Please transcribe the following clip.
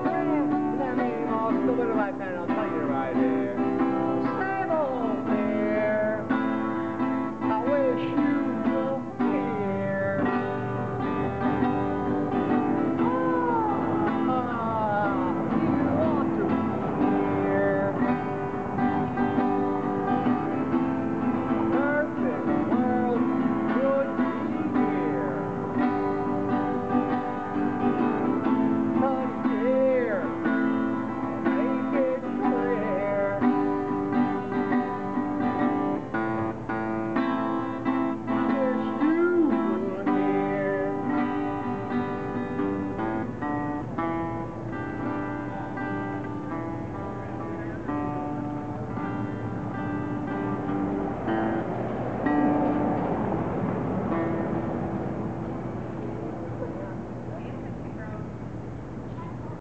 Let me off. The little life and